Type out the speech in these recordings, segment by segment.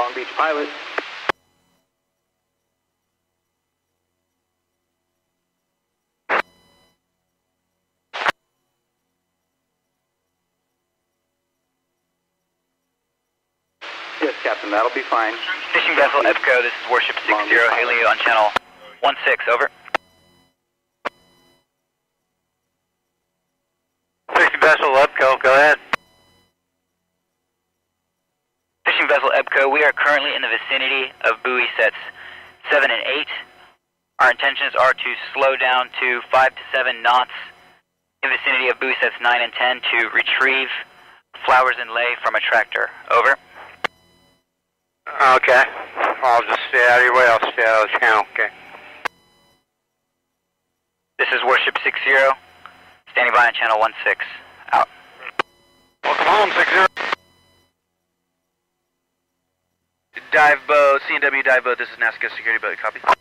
Long Beach pilot. Yes, Captain, that'll be fine. Fishing vessel EPCO, this is Warship 60, Long hailing you on channel 16, over. Fishing vessel EPCO, go ahead. Currently in the vicinity of buoy sets 7 and 8. Our intentions are to slow down to 5 to 7 knots in vicinity of buoy sets 9 and 10 to retrieve flowers and lay from a tractor. Over. Okay. I'll just stay out of your way. I'll stay out of the channel. Okay. This is Warship 60, standing by on channel 16. Out. Welcome home, 60. Dive boat, CNW dive boat, this is NASSCO security boat, copy.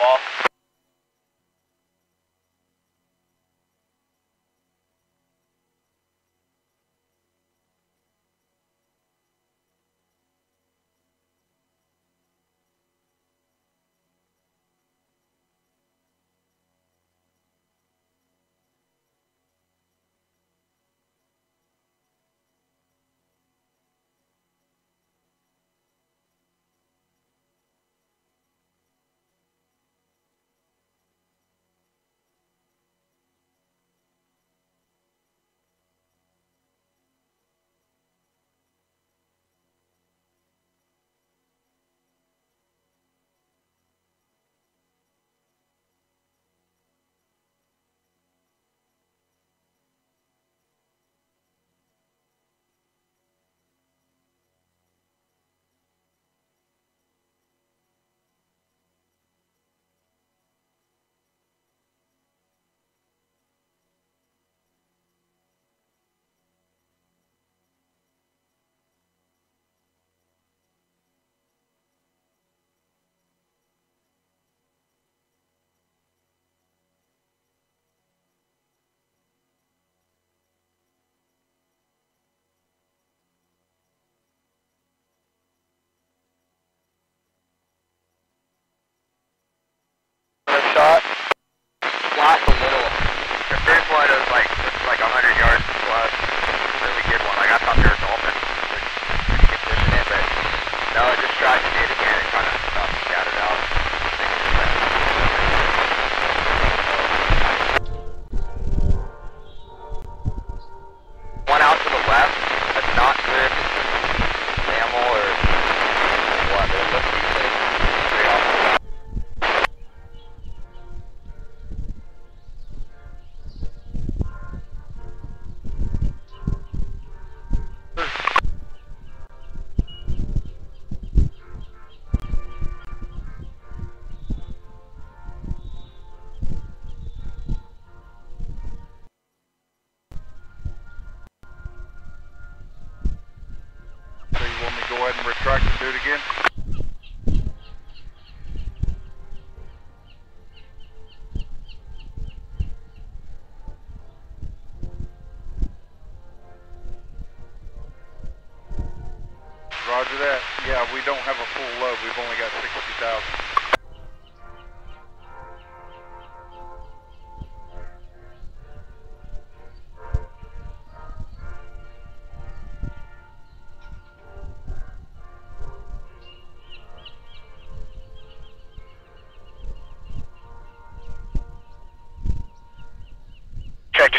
Wall.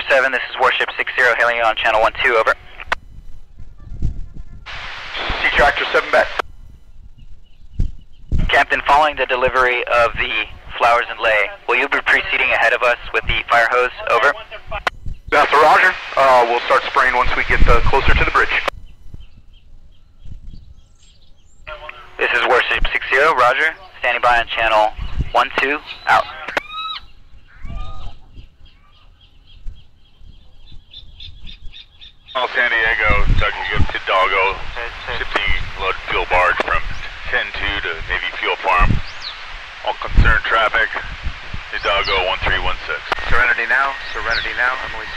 7, this is Warship 60, hailing you on channel 12, over. Sea Tractor 7 back. Captain, following the delivery of the flowers and lay, will you be proceeding ahead of us with the fire hose, over? That's a roger. Uh, we'll start spraying once we get uh, closer to the bridge. This is Warship 60, roger. Standing by on channel 12, out. San Diego, talking to Hidalgo, shipping load fuel barge from 102 to Navy Fuel Farm. All concerned traffic, Hidalgo 1316. Serenity now, Serenity now, Emily.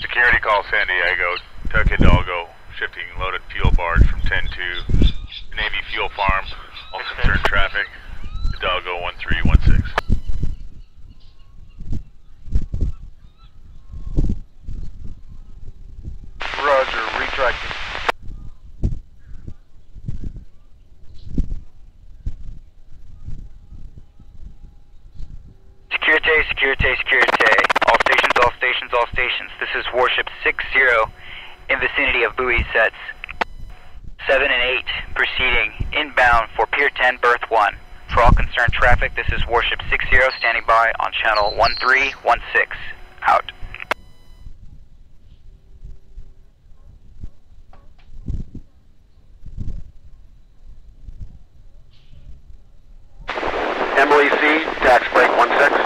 Security call San Diego, Tuck Hidalgo, shipping loaded fuel barge from 102 Navy Fuel Farm. All concerned traffic, Hidalgo 1316. Roger, retracting. Securite, Securite, Securite. All stations, all stations, all stations. This is warship 6-0 in vicinity of buoy sets 7 and 8 proceeding inbound for Pier 10, berth 1. For all concerned traffic, this is warship 6-0 standing by on channel 1316. Out. Employee C, tax break 16.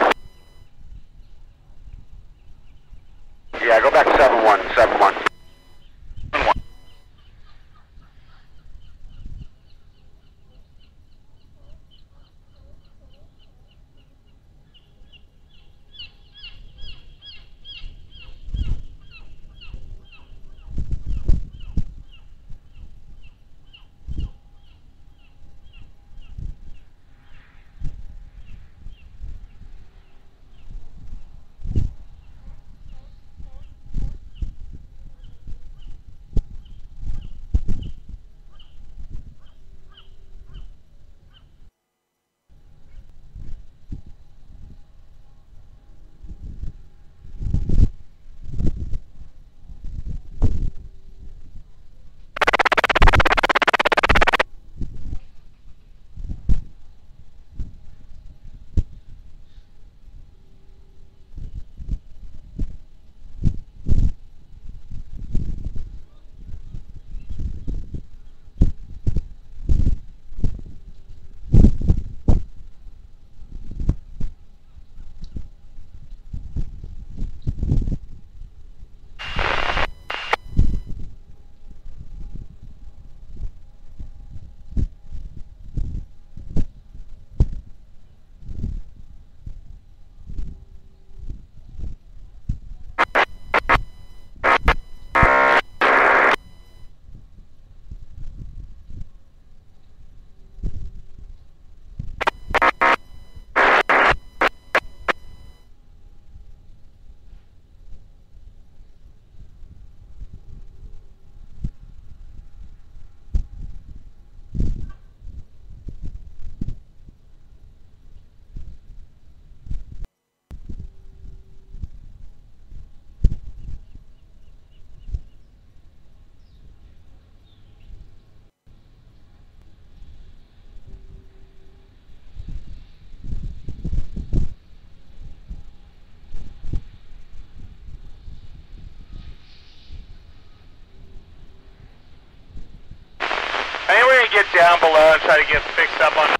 Get down below and try to get fixed up on.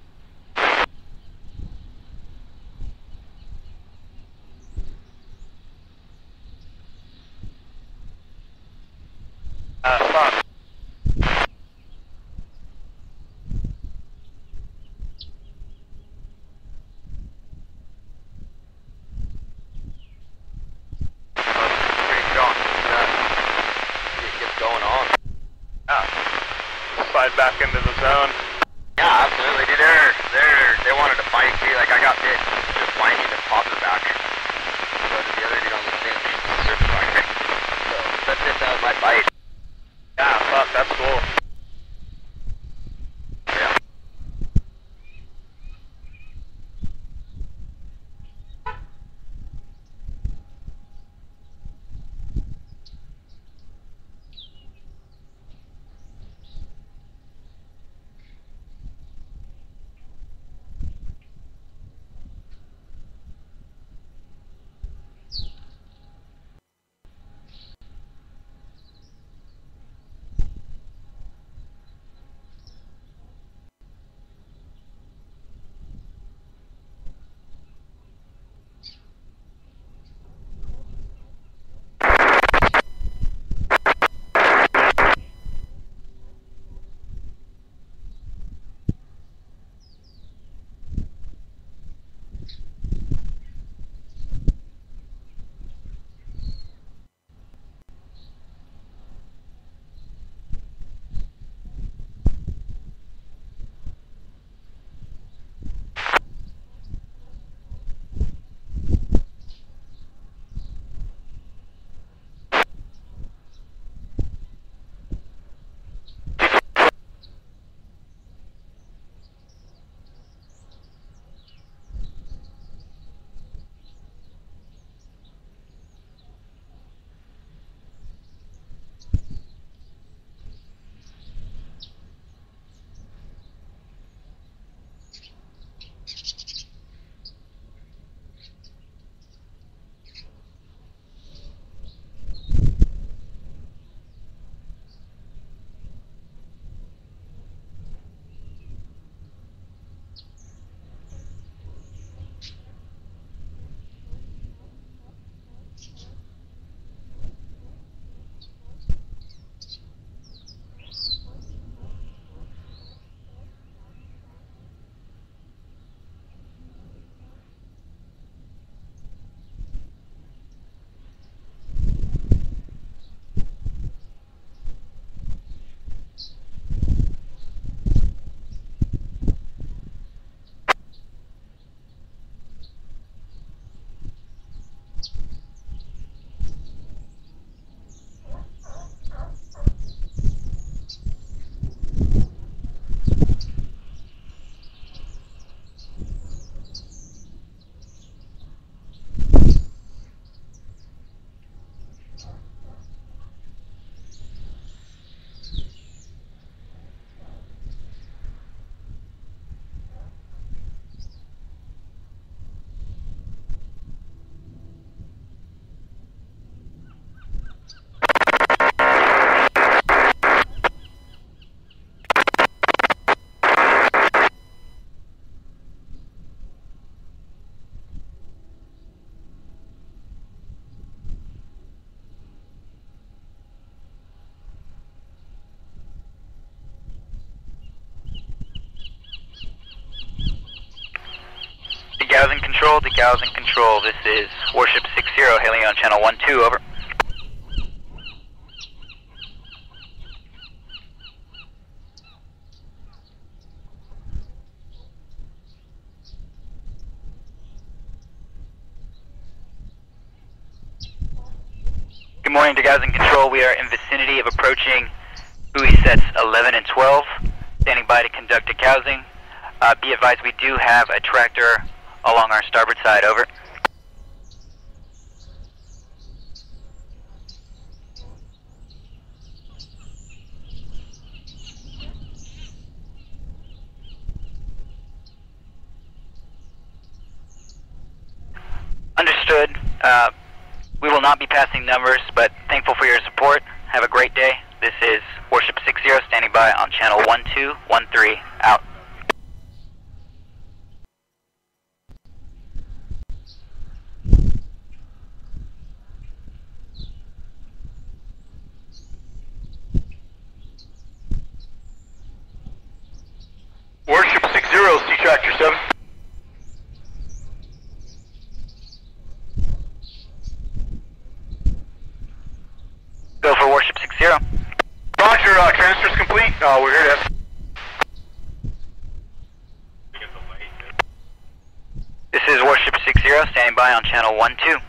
Uh, fuck. Where you going? Yeah. It gets going on. Ah. Slide back into the zone. Yeah, absolutely, dude. They're, they're, they wanted to fight me. Like, I got bit just whining and popping back. So did the other dude on the fire. So that's it. That was my fight. Yeah, fuck, that's cool. Control, degaussing control. This is Warship 60 hailing on channel 12, over. Good morning, degaussing control. We are in vicinity of approaching buoy sets 11 and 12, standing by to conduct degaussing. Uh, be advised, we do have a tractor along our starboard side. Over. Understood. Uh, we will not be passing numbers, but thankful for your support. Have a great day. This is Warship 60 standing by on channel 1213. Out. Warship 60, C-Tractor 7. Go for Warship 60. Roger, uh, transfer's complete. Uh, we're here to... This is Warship 60 standing by on channel 12.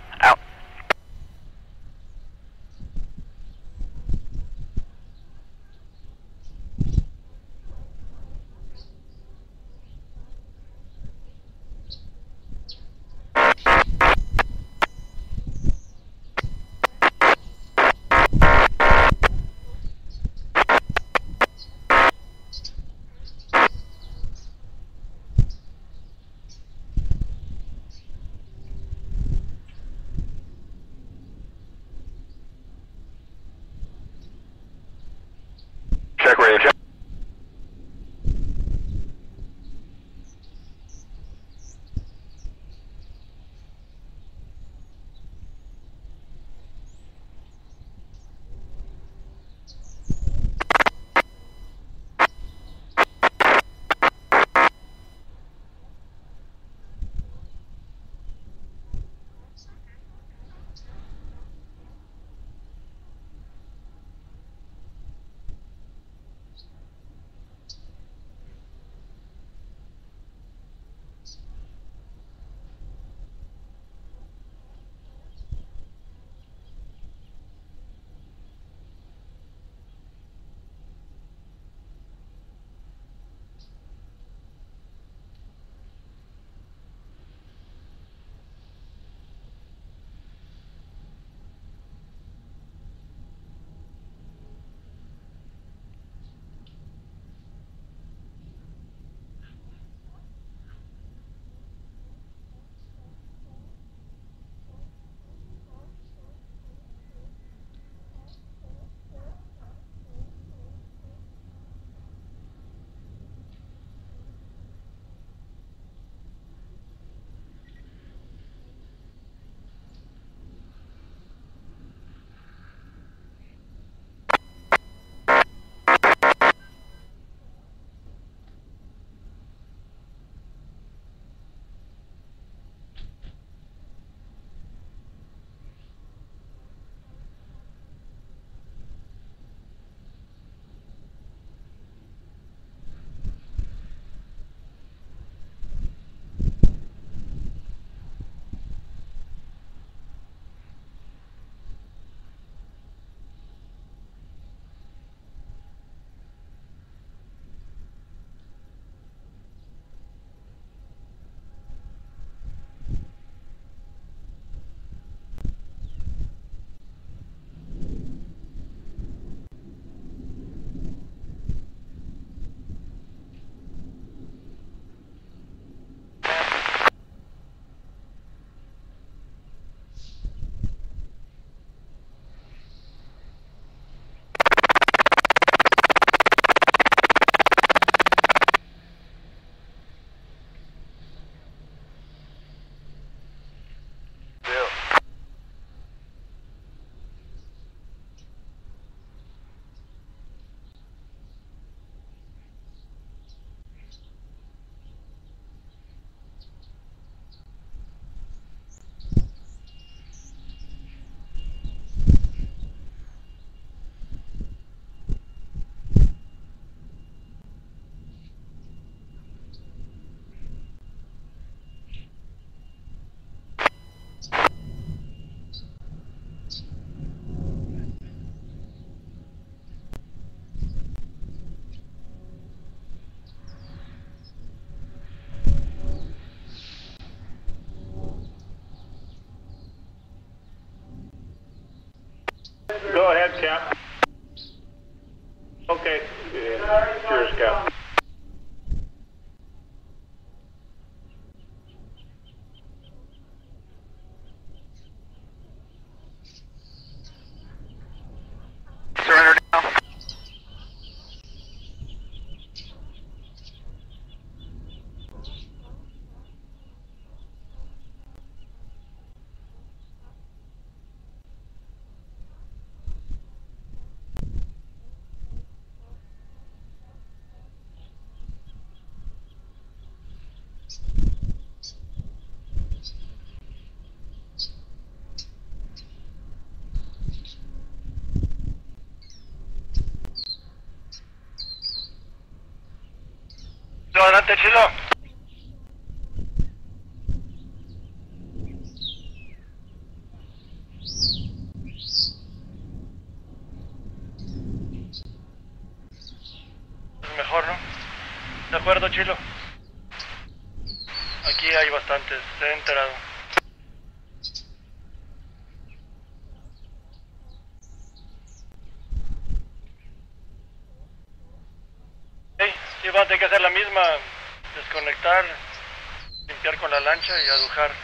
Go ahead, Cap. Okay. Cheers, Cap. Es mejor, ¿no? De acuerdo, Chilo. Aquí hay bastantes, se he enterado. Y a Dujar.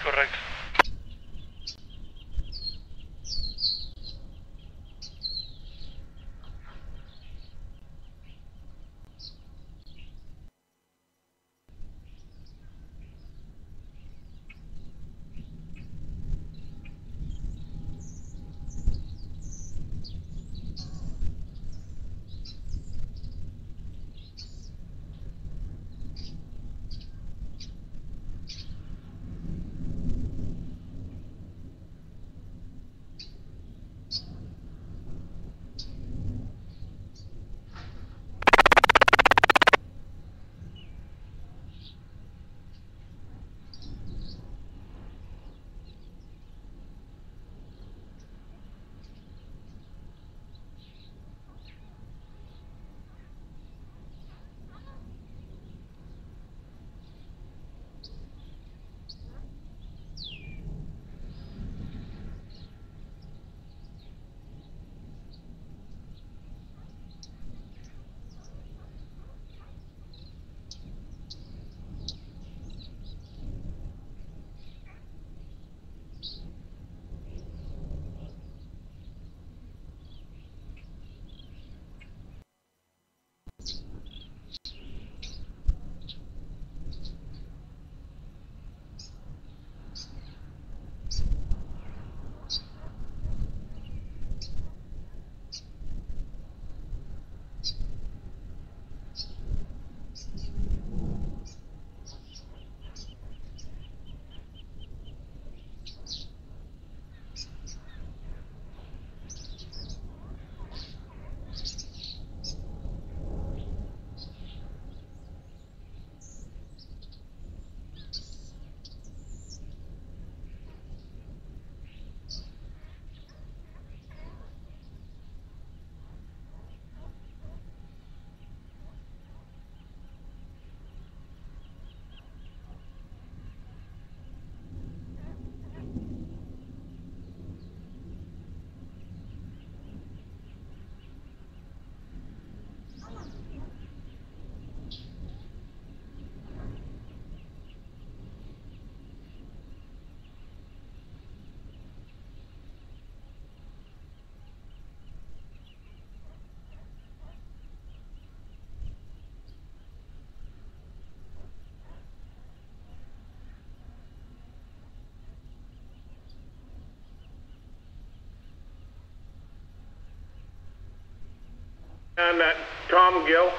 And that Tom Gill.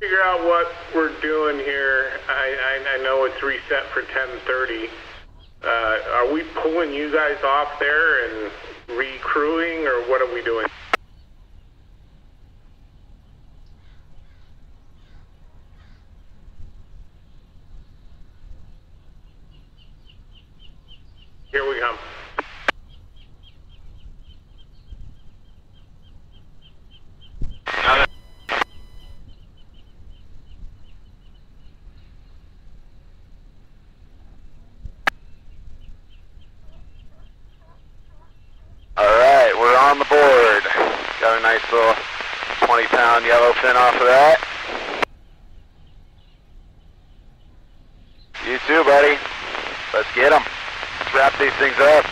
Figure out what we're doing here. I, I, I know it's reset for 10:30. Uh, are we pulling you guys off there and recrewing, or what are we doing? 10% off of that. You too, buddy. Let's get them. Let's wrap these things up.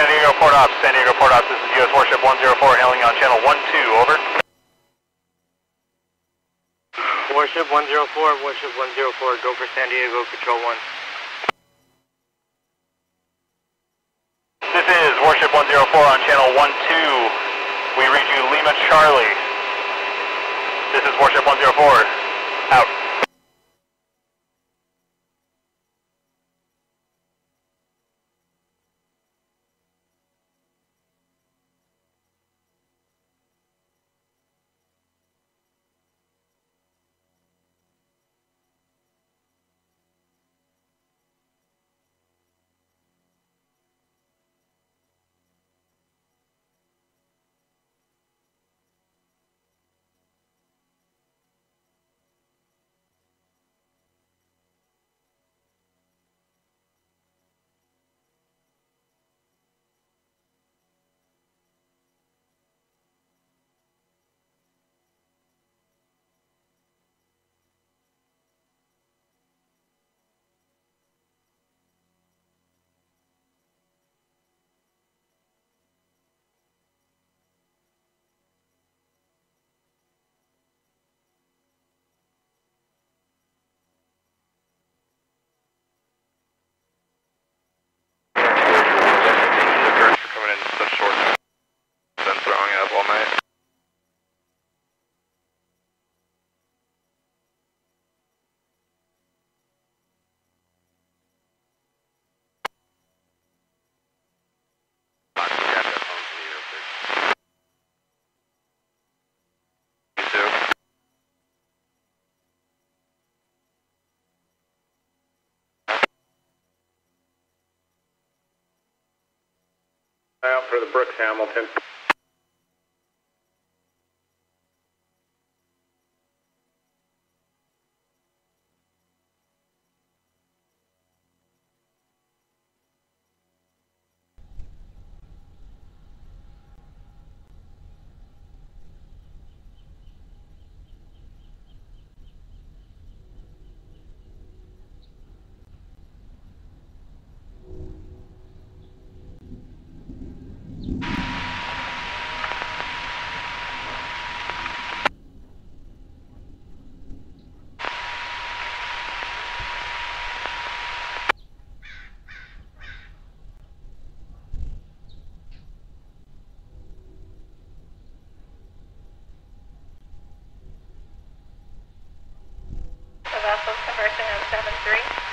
San Diego Port Ops, San Diego Port Ops, this is U.S. Warship 104 hailing on channel 12, over. Warship 104, Warship 104, go for San Diego, Control 1. This is Warship 104 on channel 12. We read you Lima Charlie. This is Warship 104. Out. Out for the Brooks Hamilton. The vessel's conversion M73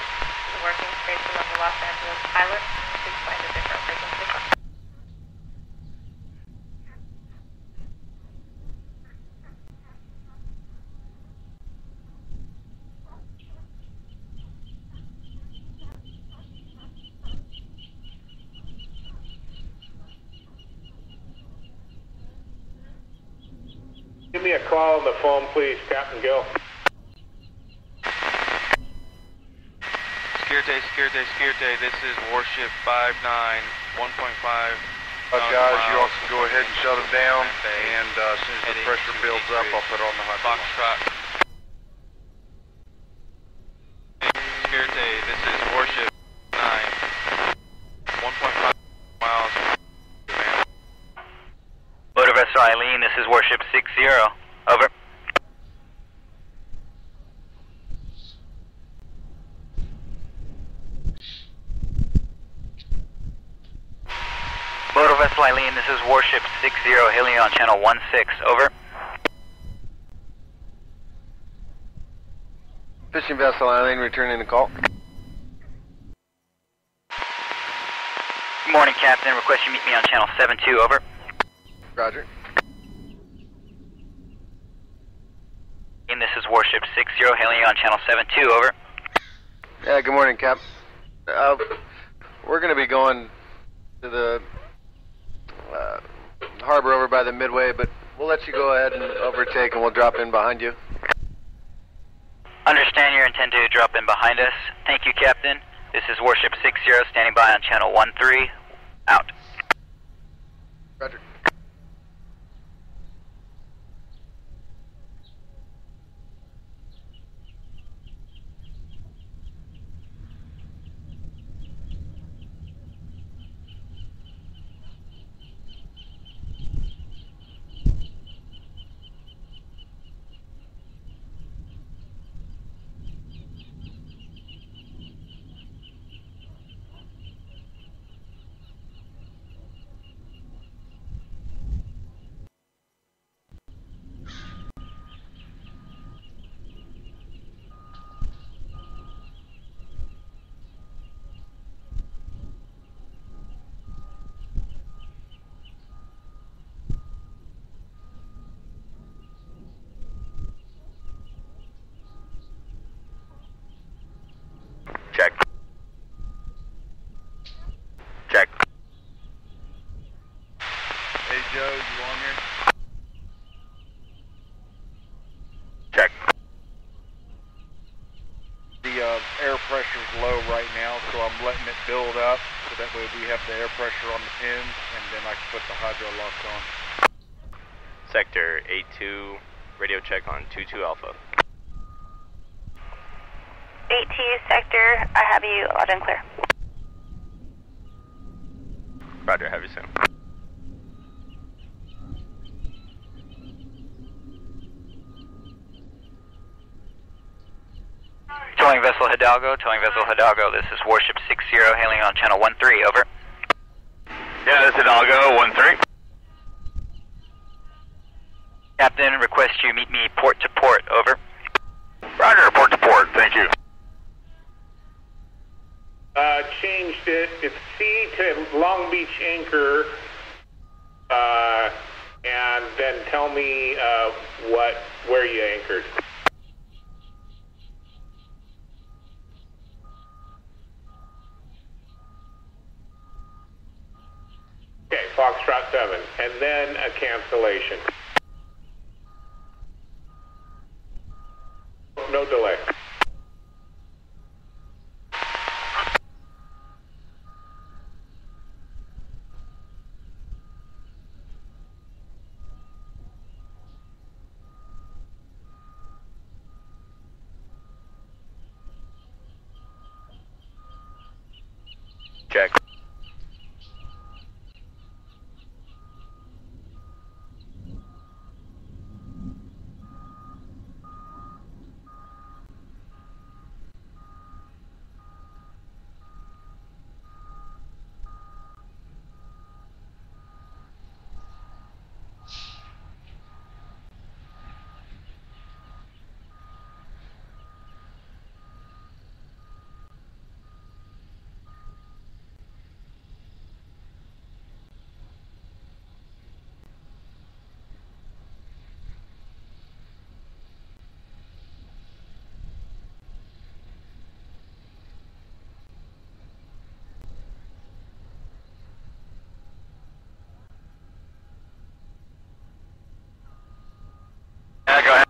the working station of the Los Angeles pilot. Please find a different frequency. Give call on the phone, please, Captain Gill. Security, security, security. This is Warship 59, 1.5. Uh, guys, you all can go ahead and shut them down, and uh, as soon as the pressure builds up, I'll put it on the high beam. Foxtrot. Security, this is Warship 9, 1.5 miles. Command. Motor Vessel Eileen, this is Warship 60. Over. Motor Vessel Eileen, this is Warship 60, hailing on channel 16. Over. Fishing vessel Eileen returning the call. Good morning, Captain. Request you meet me on channel 72. Over. Roger. And this is Warship 60, hailing on channel 72. Over. Yeah, good morning, Cap. Uh, we're going to be going to the uh, harbor over by the Midway, but we'll let you go ahead and overtake, and we'll drop in behind you. Understand your intent to drop in behind us. Thank you, Captain. This is Warship 60, standing by on channel 13. Out. Roger. is low right now, so I'm letting it build up so that way we have the air pressure on the pins and then I can put the hydro locks on. Sector 82, radio check on 22 Alpha. 8T sector, I have you loud and clear. Roger, have you soon. Towing vessel Hidalgo, towing vessel Hidalgo, this is warship 60 hailing on channel 13, over. Yeah, this is Hidalgo, 1-3. Captain, request you meet me port to port, over. Roger, port to port, thank you. Uh, changed it. It's C to Long Beach anchor. Uh, and then tell me uh, what where you anchored. Okay, Foxtrot 7. And then a cancellation. No delay. Check. Yeah, go ahead.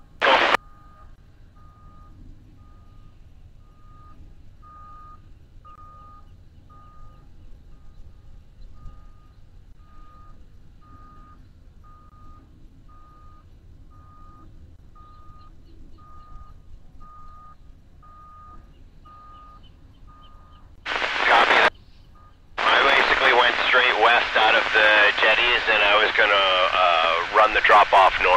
Copy that. I basically went straight west out of the jetties and I was gonna uh, run the drop off north. Seven two. Stand by. Be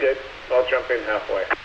good. I'll jump in halfway.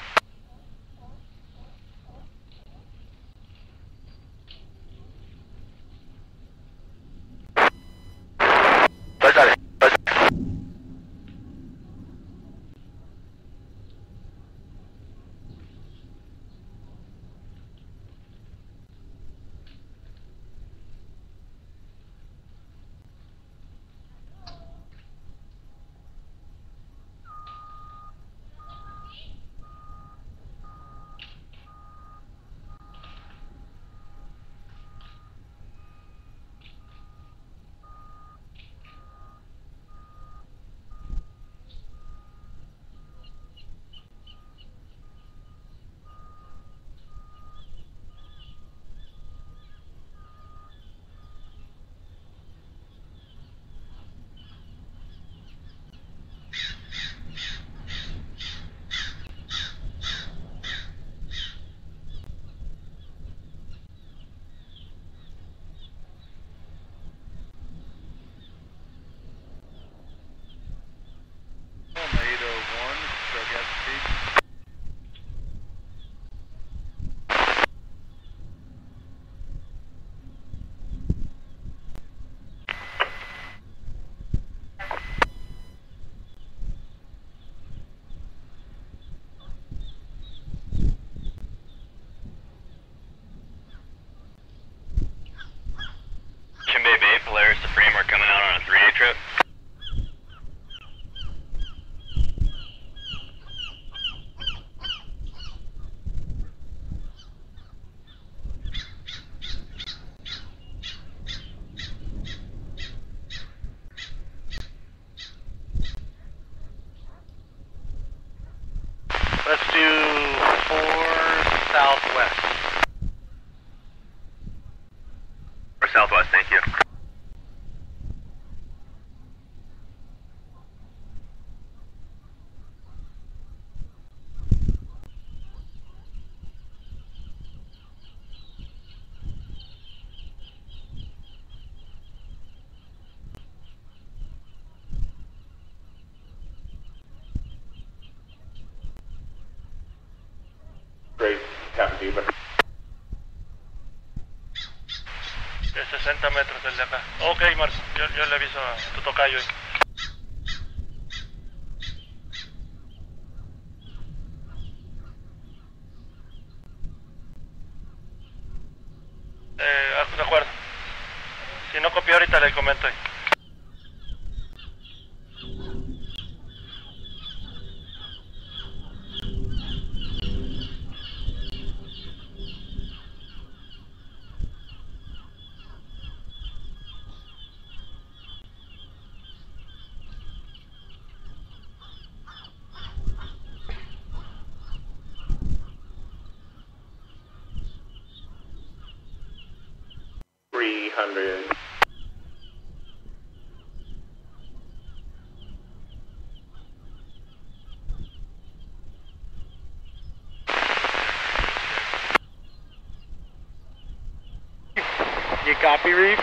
trip. Es 60 metros el de acá. Ok, Marco, yo, yo le aviso a tu tocayo. Eh, de acuerdo. Si no copió ahorita le comento. Copy, Reef?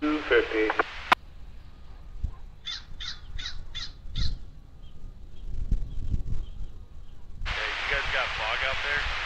Two fifty. you guys got fog out there?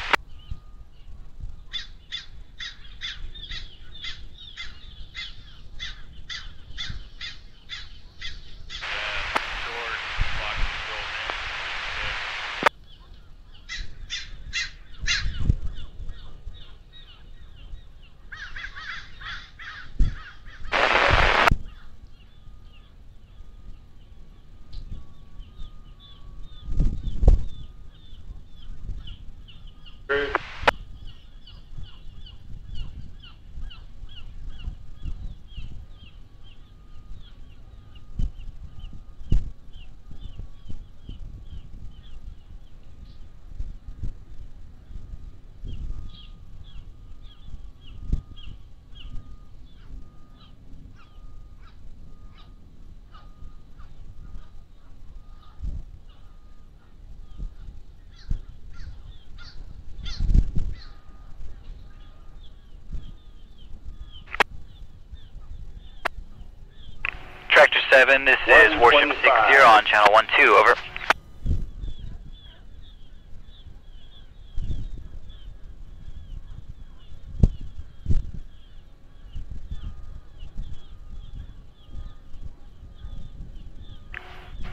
7, this is Warship 60 on channel one two. over.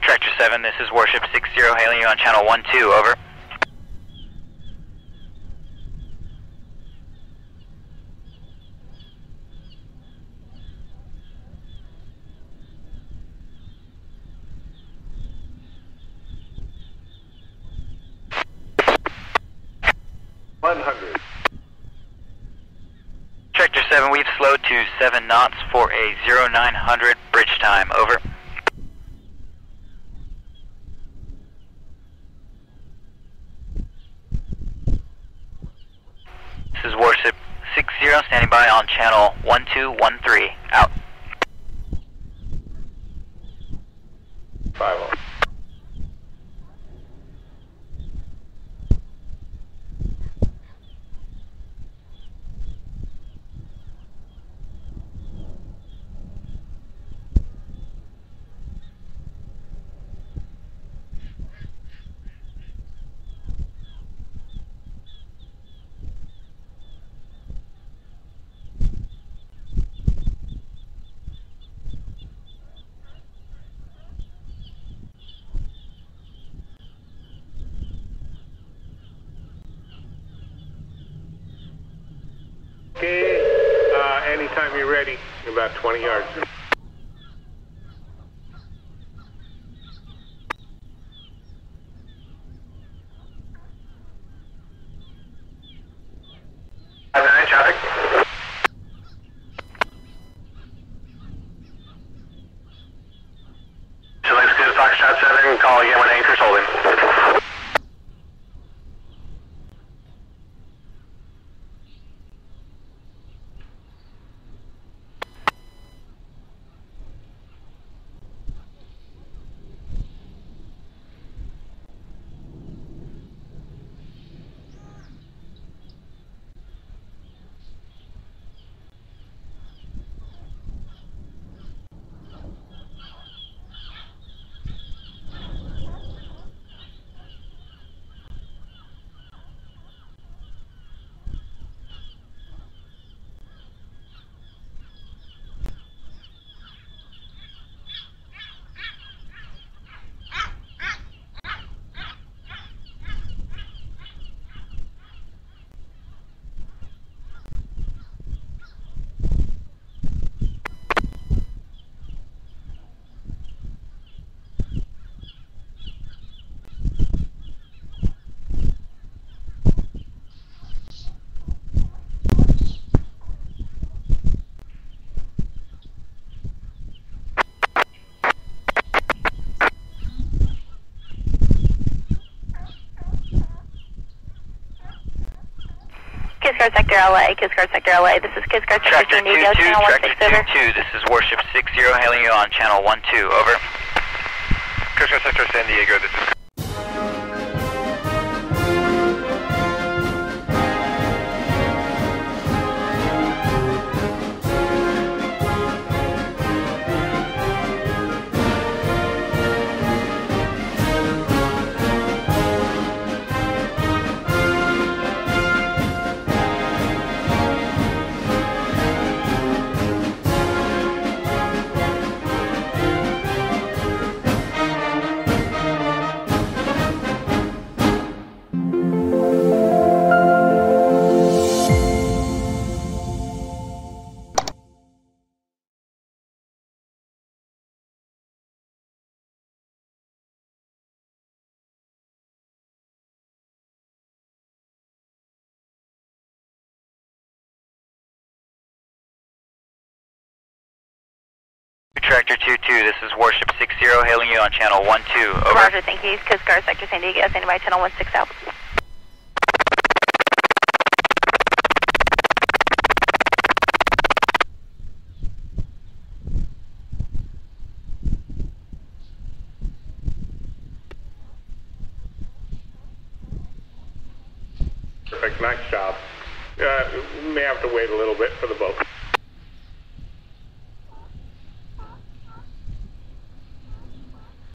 Tractor 7, this is Warship 60 hailing you on channel one two. over. One hundred. Tractor 7, we've slowed to 7 knots for a 0900 bridge time, over. call again when anchor's holding. Coast Guard Sector LA, Coast Guard Sector LA. This is Coast Guard Sector Tractor San Diego, 2-2, channel Tractor 16 over. 2-2, this is Warship 60 hailing you on channel 1-2, over. Coast Guard Sector San Diego, this is Tractor 2-2, this is Warship 60 hailing you on channel 1-2, over. Roger, thank you. Coast Guard Sector San Diego, standing by channel 16 out. Perfect, nice job. Uh, we may have to wait a little bit for the boat.